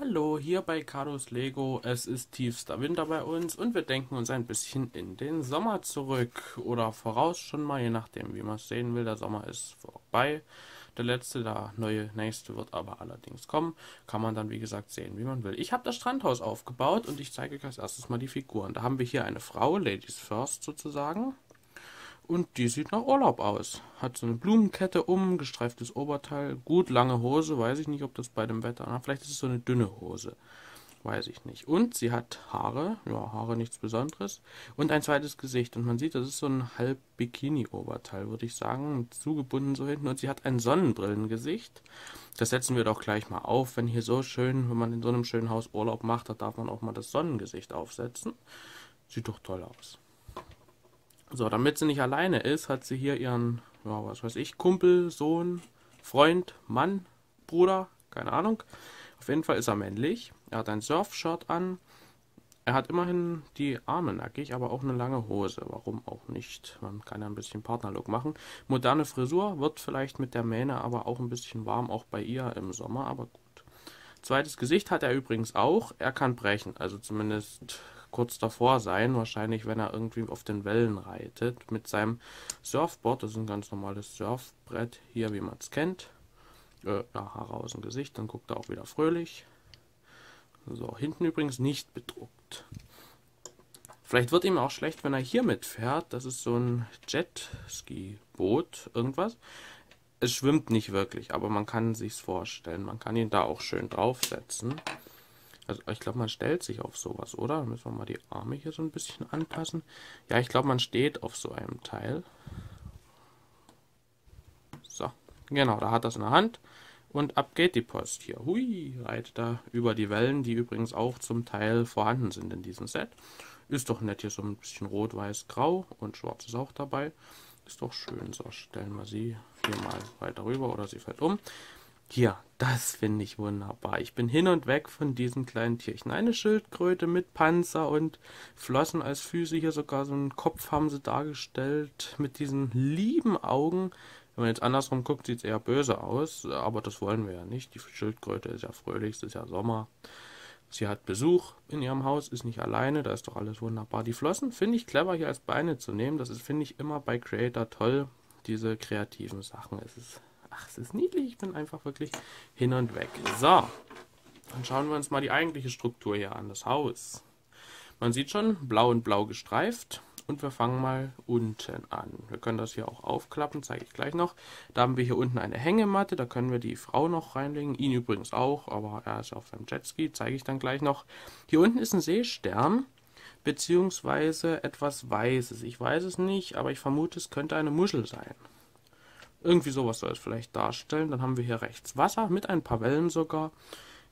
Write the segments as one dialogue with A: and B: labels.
A: Hallo, hier bei Carlos Lego. Es ist tiefster Winter bei uns und wir denken uns ein bisschen in den Sommer zurück oder voraus schon mal, je nachdem, wie man es sehen will. Der Sommer ist vorbei. Der letzte, der neue, nächste wird aber allerdings kommen. Kann man dann, wie gesagt, sehen, wie man will. Ich habe das Strandhaus aufgebaut und ich zeige euch als erstes mal die Figuren. Da haben wir hier eine Frau, Ladies First sozusagen. Und die sieht nach Urlaub aus. Hat so eine Blumenkette um, gestreiftes Oberteil, gut lange Hose, weiß ich nicht, ob das bei dem Wetter, na, vielleicht ist es so eine dünne Hose. Weiß ich nicht. Und sie hat Haare, ja, Haare nichts Besonderes. Und ein zweites Gesicht. Und man sieht, das ist so ein halb Bikini-Oberteil, würde ich sagen. Zugebunden so hinten. Und sie hat ein Sonnenbrillengesicht. Das setzen wir doch gleich mal auf. Wenn hier so schön, wenn man in so einem schönen Haus Urlaub macht, da darf man auch mal das Sonnengesicht aufsetzen. Sieht doch toll aus. So, damit sie nicht alleine ist, hat sie hier ihren, ja, was weiß ich, Kumpel, Sohn, Freund, Mann, Bruder, keine Ahnung. Auf jeden Fall ist er männlich. Er hat ein Surfshirt an. Er hat immerhin die Arme nackig, aber auch eine lange Hose. Warum auch nicht? Man kann ja ein bisschen Partnerlook machen. Moderne Frisur wird vielleicht mit der Mähne aber auch ein bisschen warm, auch bei ihr im Sommer, aber gut. Zweites Gesicht hat er übrigens auch. Er kann brechen, also zumindest kurz davor sein, wahrscheinlich wenn er irgendwie auf den Wellen reitet, mit seinem Surfboard, das ist ein ganz normales Surfbrett, hier wie man es kennt, äh, ja, Haare aus dem Gesicht, dann guckt er auch wieder fröhlich. So, hinten übrigens nicht bedruckt. Vielleicht wird ihm auch schlecht, wenn er hier mitfährt. Das ist so ein Jetski-Boot, irgendwas. Es schwimmt nicht wirklich, aber man kann sich's vorstellen. Man kann ihn da auch schön draufsetzen. Also ich glaube, man stellt sich auf sowas, oder? Müssen wir mal die Arme hier so ein bisschen anpassen. Ja, ich glaube, man steht auf so einem Teil. So, genau, da hat das in der Hand. Und ab geht die Post hier. Hui, reitet da über die Wellen, die übrigens auch zum Teil vorhanden sind in diesem Set. Ist doch nett hier so ein bisschen rot, weiß, grau und schwarz ist auch dabei. Ist doch schön. So, stellen wir sie hier mal weiter rüber oder sie fällt um. Hier, das finde ich wunderbar. Ich bin hin und weg von diesen kleinen Tierchen. Eine Schildkröte mit Panzer und Flossen als Füße. Hier sogar so einen Kopf haben sie dargestellt mit diesen lieben Augen. Wenn man jetzt andersrum guckt, sieht es eher böse aus. Aber das wollen wir ja nicht. Die Schildkröte ist ja fröhlich, es ist ja Sommer. Sie hat Besuch in ihrem Haus, ist nicht alleine, da ist doch alles wunderbar. Die Flossen finde ich clever hier als Beine zu nehmen. Das finde ich, immer bei Creator toll, diese kreativen Sachen. Es ist Ach, es ist niedlich. Ich bin einfach wirklich hin und weg. So. Dann schauen wir uns mal die eigentliche Struktur hier an. Das Haus. Man sieht schon, blau und blau gestreift. Und wir fangen mal unten an. Wir können das hier auch aufklappen, zeige ich gleich noch. Da haben wir hier unten eine Hängematte, da können wir die Frau noch reinlegen. Ihn übrigens auch, aber er ist auf einem Jetski, zeige ich dann gleich noch. Hier unten ist ein Seestern, beziehungsweise etwas Weißes. Ich weiß es nicht, aber ich vermute, es könnte eine Muschel sein. Irgendwie sowas soll es vielleicht darstellen. Dann haben wir hier rechts Wasser mit ein paar Wellen sogar.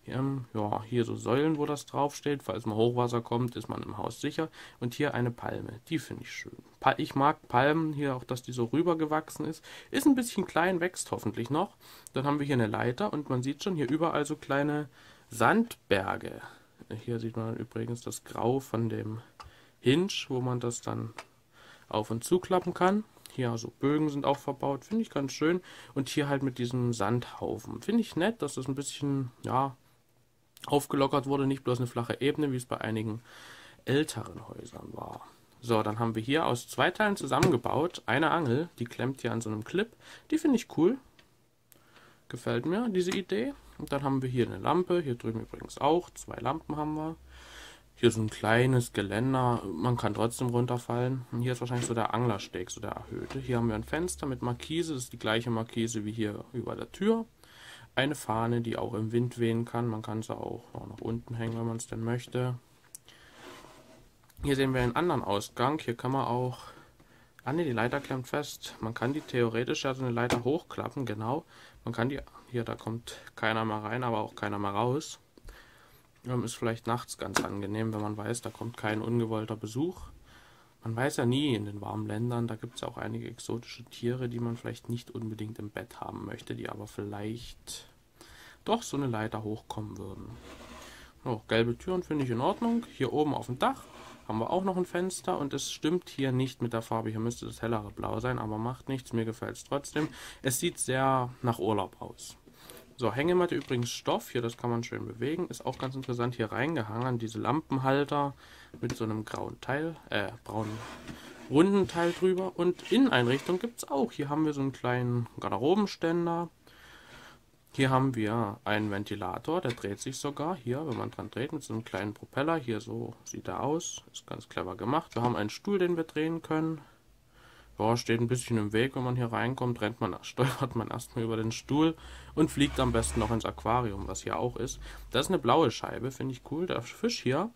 A: Hier, ja, hier so Säulen, wo das draufsteht. Falls mal Hochwasser kommt, ist man im Haus sicher. Und hier eine Palme. Die finde ich schön. Ich mag Palmen hier auch, dass die so rübergewachsen ist. Ist ein bisschen klein, wächst hoffentlich noch. Dann haben wir hier eine Leiter und man sieht schon hier überall so kleine Sandberge. Hier sieht man übrigens das Grau von dem Hinge, wo man das dann auf und zuklappen kann. Hier so Bögen sind auch verbaut, finde ich ganz schön. Und hier halt mit diesem Sandhaufen. Finde ich nett, dass das ein bisschen, ja, aufgelockert wurde. Nicht bloß eine flache Ebene, wie es bei einigen älteren Häusern war. So, dann haben wir hier aus zwei Teilen zusammengebaut eine Angel, die klemmt hier an so einem Clip. Die finde ich cool. Gefällt mir diese Idee. Und dann haben wir hier eine Lampe, hier drüben übrigens auch. Zwei Lampen haben wir. Hier so ein kleines Geländer, man kann trotzdem runterfallen. Und hier ist wahrscheinlich so der Anglersteg, so der erhöhte. Hier haben wir ein Fenster mit Markise, das ist die gleiche Markise wie hier über der Tür. Eine Fahne, die auch im Wind wehen kann. Man kann sie auch nach unten hängen, wenn man es denn möchte. Hier sehen wir einen anderen Ausgang. Hier kann man auch... Ah ne, die Leiter klemmt fest. Man kann die theoretisch ja so eine Leiter hochklappen, genau. Man kann die... Hier, da kommt keiner mehr rein, aber auch keiner mehr raus. Ist vielleicht nachts ganz angenehm, wenn man weiß, da kommt kein ungewollter Besuch. Man weiß ja nie in den warmen Ländern, da gibt es auch einige exotische Tiere, die man vielleicht nicht unbedingt im Bett haben möchte, die aber vielleicht doch so eine Leiter hochkommen würden. Oh, gelbe Türen finde ich in Ordnung. Hier oben auf dem Dach haben wir auch noch ein Fenster und es stimmt hier nicht mit der Farbe. Hier müsste das hellere Blau sein, aber macht nichts. Mir gefällt es trotzdem. Es sieht sehr nach Urlaub aus. So, Hängematte übrigens Stoff. Hier, das kann man schön bewegen. Ist auch ganz interessant hier reingehangen. Diese Lampenhalter mit so einem grauen Teil, äh, braunen runden Teil drüber. Und Inneneinrichtung gibt es auch. Hier haben wir so einen kleinen Garderobenständer. Hier haben wir einen Ventilator, der dreht sich sogar. Hier, wenn man dran dreht, mit so einem kleinen Propeller. Hier so sieht er aus. Ist ganz clever gemacht. Wir haben einen Stuhl, den wir drehen können. Ja, steht ein bisschen im Weg, wenn man hier reinkommt, rennt man, steuert man erstmal über den Stuhl und fliegt am besten noch ins Aquarium, was hier auch ist. Das ist eine blaue Scheibe, finde ich cool. Der Fisch hier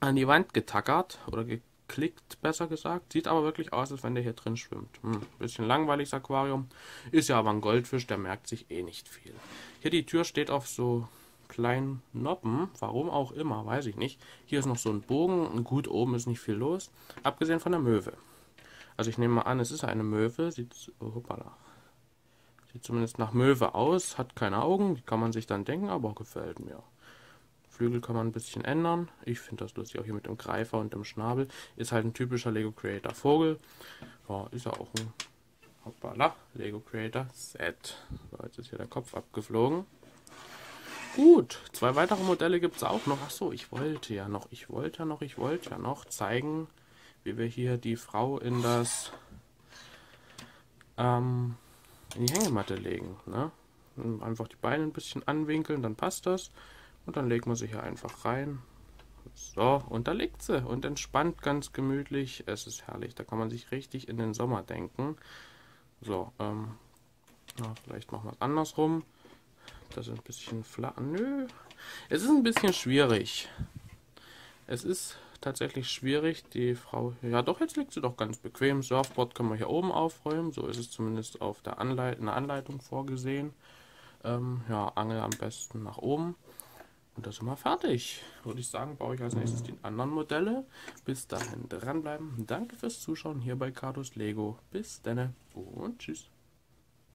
A: an die Wand getackert oder geklickt, besser gesagt. Sieht aber wirklich aus, als wenn der hier drin schwimmt. Hm, bisschen langweiliges Aquarium. Ist ja aber ein Goldfisch, der merkt sich eh nicht viel. Hier die Tür steht auf so kleinen Noppen, warum auch immer, weiß ich nicht. Hier ist noch so ein Bogen und gut, oben ist nicht viel los, abgesehen von der Möwe. Also ich nehme mal an, es ist eine Möwe. Sieht, hoppala. Sieht zumindest nach Möwe aus. Hat keine Augen. Die kann man sich dann denken, aber gefällt mir. Flügel kann man ein bisschen ändern. Ich finde das lustig, auch hier mit dem Greifer und dem Schnabel. Ist halt ein typischer Lego Creator Vogel. Ja, ist ja auch ein hoppala, Lego Creator Set. So, jetzt ist hier der Kopf abgeflogen. Gut, zwei weitere Modelle gibt es auch noch. Achso, ich wollte ja noch, ich wollte ja noch, ich wollte ja noch zeigen, wie wir hier die Frau in das ähm, in die Hängematte legen. Ne? Einfach die Beine ein bisschen anwinkeln, dann passt das. Und dann legt man sie hier einfach rein. So, und da liegt sie und entspannt ganz gemütlich. Es ist herrlich, da kann man sich richtig in den Sommer denken. So, ähm, na, vielleicht machen wir es andersrum. Das ist ein bisschen flach. Nö, es ist ein bisschen schwierig. Es ist tatsächlich schwierig. Die Frau, ja doch, jetzt liegt sie doch ganz bequem. Surfboard können wir hier oben aufräumen. So ist es zumindest auf der Anleit eine Anleitung vorgesehen. Ähm, ja, Angel am besten nach oben. Und das sind wir fertig. Würde ich sagen, baue ich als nächstes die anderen Modelle. Bis dahin dranbleiben. Danke fürs Zuschauen hier bei Cardos Lego. Bis dann und tschüss.